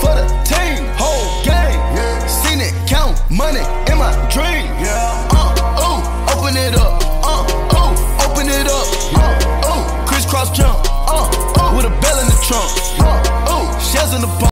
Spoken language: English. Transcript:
for the team, whole game. Yeah. Seen it, count money in my dream. Yeah. Uh, oh, open it up. Uh, oh, open it up. Yeah. Uh, oh, crisscross jump. Uh, oh, with a bell in the trunk. Uh, oh, shells in the bomb.